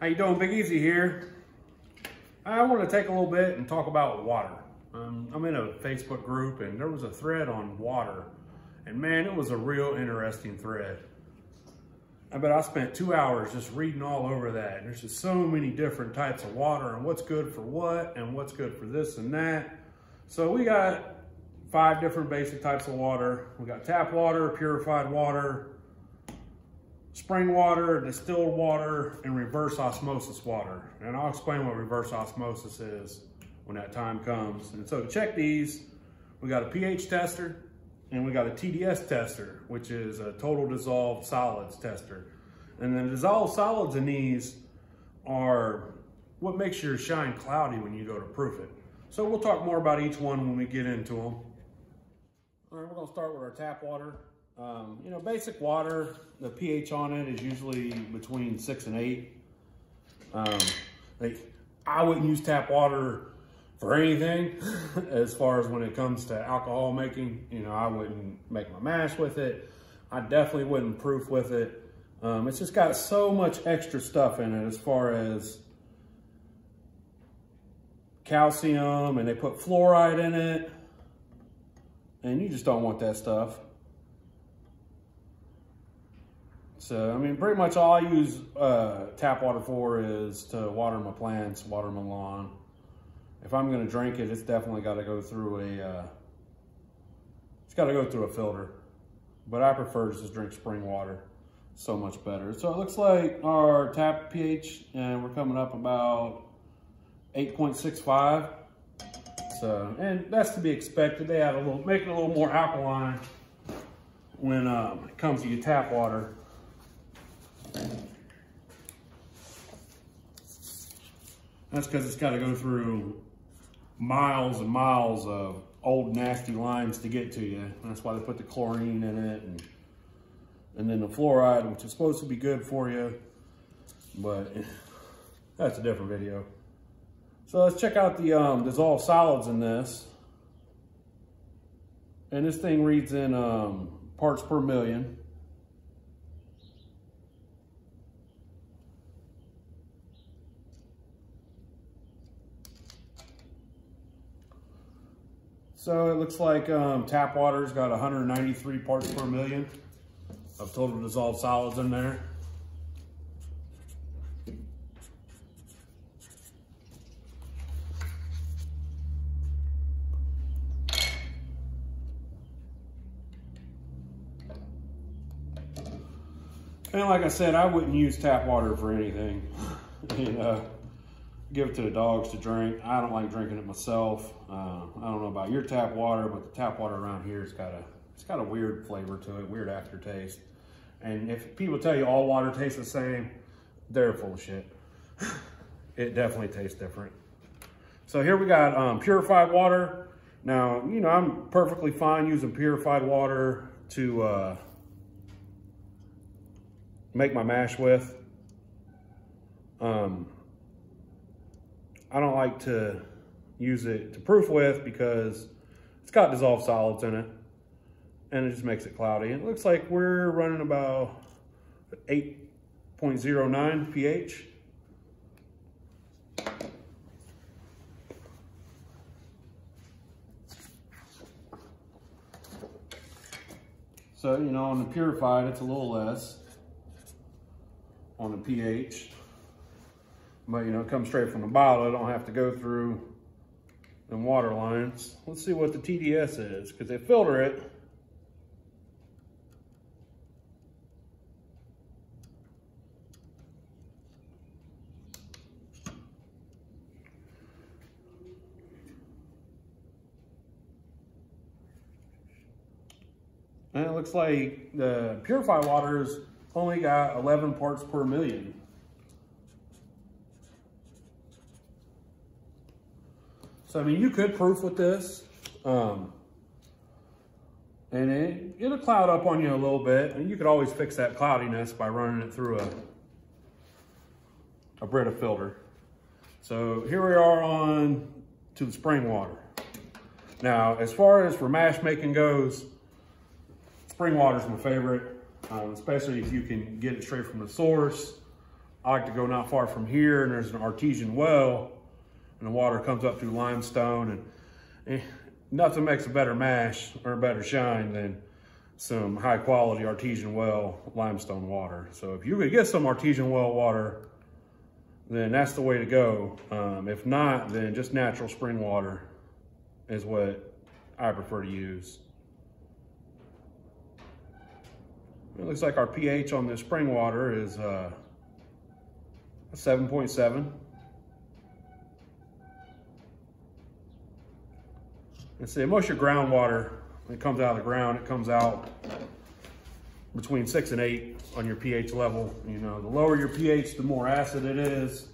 How you doing? Big Eaze here. I want to take a little bit and talk about water. Um, I'm in a Facebook group and there was a thread on water and man, it was a real interesting thread. I bet I spent two hours just reading all over that. There's just so many different types of water and what's good for what and what's good for this and that. So we got five different basic types of water. We got tap water, purified water, spring water, distilled water, and reverse osmosis water. And I'll explain what reverse osmosis is when that time comes. And so to check these, we got a pH tester and we got a TDS tester, which is a total dissolved solids tester. And the dissolved solids in these are what makes your shine cloudy when you go to proof it. So we'll talk more about each one when we get into them. All right, we're gonna start with our tap water. Um, you know, basic water, the pH on it is usually between six and eight. Um, like, I wouldn't use tap water for anything as far as when it comes to alcohol making. You know, I wouldn't make my mash with it. I definitely wouldn't proof with it. Um, it's just got so much extra stuff in it as far as calcium and they put fluoride in it and you just don't want that stuff. So, I mean, pretty much all I use uh, tap water for is to water my plants, water my lawn. If I'm going to drink it, it's definitely got to go through a, uh, it's got to go through a filter. But I prefer to just drink spring water. So much better. So it looks like our tap pH, and we're coming up about 8.65. So, and that's to be expected. They add a little, make it a little more alkaline when um, it comes to your tap water. That's because it's got to go through miles and miles of old nasty lines to get to you. That's why they put the chlorine in it and and then the fluoride, which is supposed to be good for you, but that's a different video. So let's check out the um, dissolved solids in this. And this thing reads in um, parts per million. So it looks like um, tap water's got 193 parts per million of total dissolved solids in there. And like I said, I wouldn't use tap water for anything. you know, give it to the dogs to drink. I don't like drinking it myself. Uh, I don't know about your tap water, but the tap water around here has got a it's got a weird flavor to it, weird aftertaste. And if people tell you all water tastes the same, they're full of shit. it definitely tastes different. So here we got um, purified water. Now, you know, I'm perfectly fine using purified water to uh, make my mash with. Um, I don't like to use it to proof with because it's got dissolved solids in it and it just makes it cloudy. It looks like we're running about 8.09 pH. So, you know, on the purified, it's a little less on the pH. But, you know, it comes straight from the bottle. I don't have to go through the water lines. Let's see what the TDS is, because they filter it And it looks like the purified water's only got 11 parts per million. So, I mean, you could proof with this. Um, and it, it'll cloud up on you a little bit. And you could always fix that cloudiness by running it through a, a Brita filter. So here we are on to the spring water. Now, as far as for mash making goes, spring water is my favorite, um, especially if you can get it straight from the source I like to go not far from here and there's an artesian well and the water comes up through limestone and eh, nothing makes a better mash or a better shine than some high quality artesian well limestone water. So if you could get some artesian well water, then that's the way to go. Um, if not, then just natural spring water is what I prefer to use. It looks like our pH on this spring water is uh, 7.7. And see, most of your groundwater, it comes out of the ground, it comes out between six and eight on your pH level. You know, the lower your pH, the more acid it is.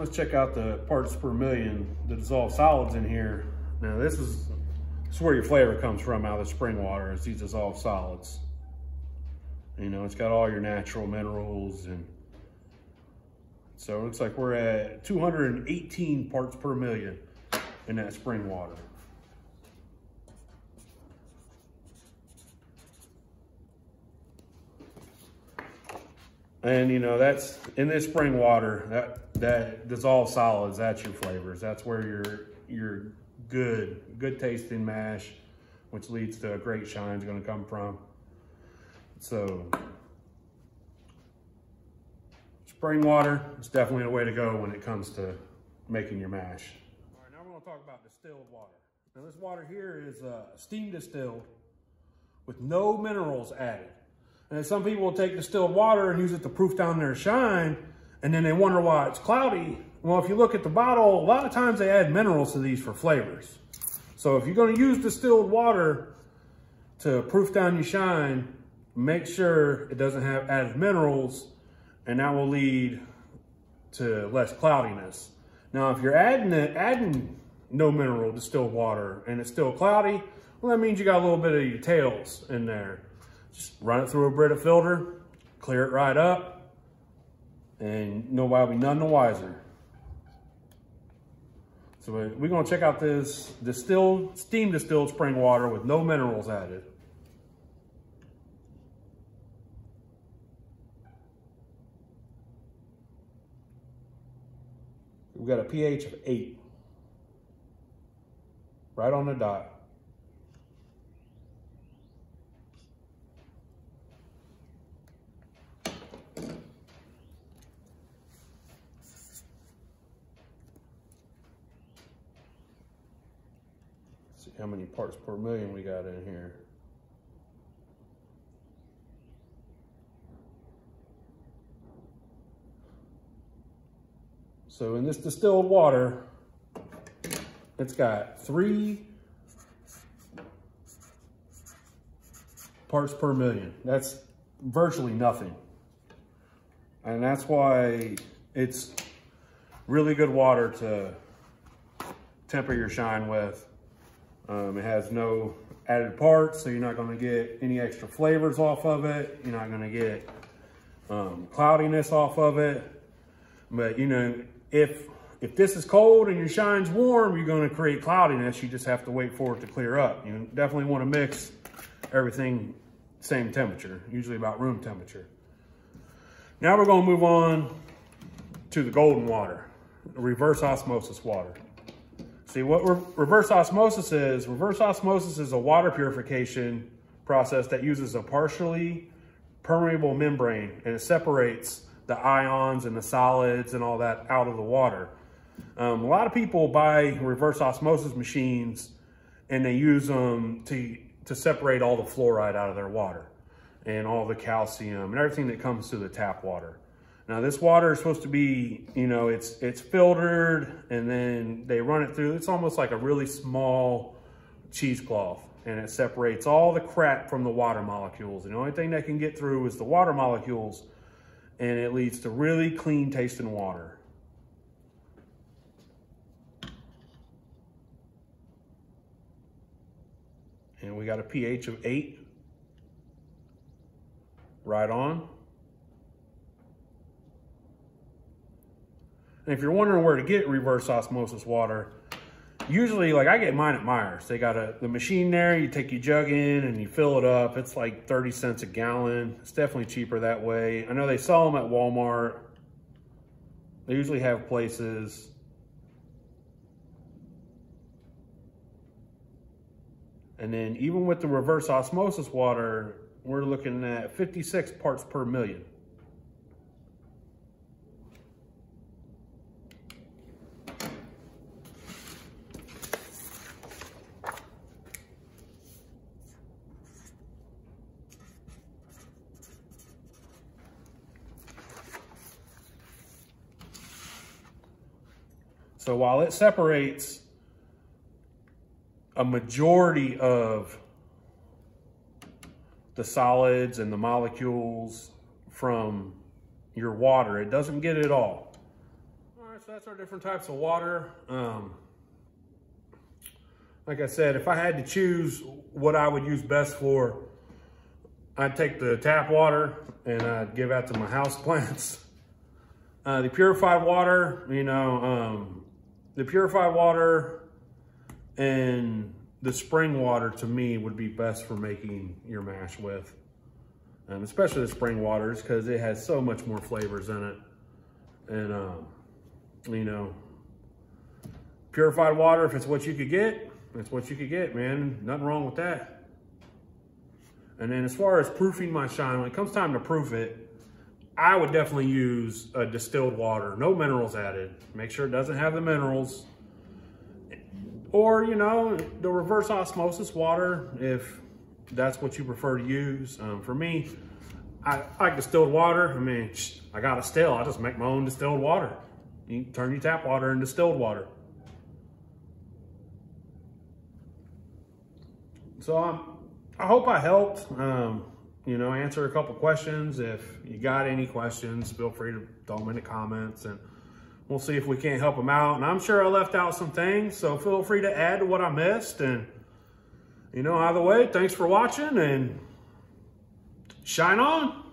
let's check out the parts per million, the dissolved solids in here. Now this is, where your flavor comes from out of the spring water, is these dissolved solids. You know, it's got all your natural minerals and so it looks like we're at 218 parts per million in that spring water. And you know, that's in this spring water, that that dissolved solids, that's your flavors. That's where your your good, good tasting mash, which leads to a great shine is gonna come from. So spring water is definitely the way to go when it comes to making your mash. All right, now we're gonna talk about distilled water. Now this water here is uh, steam distilled with no minerals added. And some people will take distilled water and use it to proof down their shine, and then they wonder why it's cloudy. Well, if you look at the bottle, a lot of times they add minerals to these for flavors. So if you're gonna use distilled water to proof down your shine, make sure it doesn't have added minerals, and that will lead to less cloudiness. Now, if you're adding it, adding no mineral distilled water and it's still cloudy, well, that means you got a little bit of your tails in there. Just run it through a Brita filter, clear it right up, and nobody will be none the wiser. So we're gonna check out this distilled, steam distilled spring water with no minerals added. We've got a pH of eight, right on the dot. How many parts per million we got in here. So in this distilled water, it's got three parts per million. That's virtually nothing. And that's why it's really good water to temper your shine with. Um, it has no added parts, so you're not gonna get any extra flavors off of it. You're not gonna get um, cloudiness off of it. But you know, if if this is cold and your shine's warm, you're gonna create cloudiness. You just have to wait for it to clear up. You definitely wanna mix everything same temperature, usually about room temperature. Now we're gonna move on to the golden water, reverse osmosis water. See, what re reverse osmosis is, reverse osmosis is a water purification process that uses a partially permeable membrane and it separates the ions and the solids and all that out of the water. Um, a lot of people buy reverse osmosis machines and they use them to, to separate all the fluoride out of their water and all the calcium and everything that comes to the tap water. Now this water is supposed to be, you know, it's it's filtered and then they run it through. It's almost like a really small cheesecloth and it separates all the crap from the water molecules. And the only thing that can get through is the water molecules and it leads to really clean tasting water. And we got a pH of eight, right on. And if you're wondering where to get reverse osmosis water, usually like I get mine at Meijers. They got a the machine there, you take your jug in and you fill it up. It's like 30 cents a gallon. It's definitely cheaper that way. I know they sell them at Walmart. They usually have places. And then even with the reverse osmosis water, we're looking at 56 parts per million. So while it separates a majority of the solids and the molecules from your water, it doesn't get it all. All right, so that's our different types of water. Um, like I said, if I had to choose what I would use best for, I'd take the tap water and I'd give that to my house plants. Uh, the purified water, you know, um, the purified water and the spring water to me would be best for making your mash with. Um, especially the spring waters because it has so much more flavors in it. And, um, you know, purified water, if it's what you could get, it's what you could get, man. Nothing wrong with that. And then as far as proofing my shine, when it comes time to proof it, I would definitely use a distilled water, no minerals added. Make sure it doesn't have the minerals. Or, you know, the reverse osmosis water, if that's what you prefer to use. Um, for me, I like distilled water. I mean, I got a still. I just make my own distilled water. You turn your tap water into distilled water. So um, I hope I helped. Um, you know, answer a couple questions. If you got any questions, feel free to throw them in the comments and we'll see if we can't help them out. And I'm sure I left out some things, so feel free to add to what I missed. And, you know, either way, thanks for watching and shine on.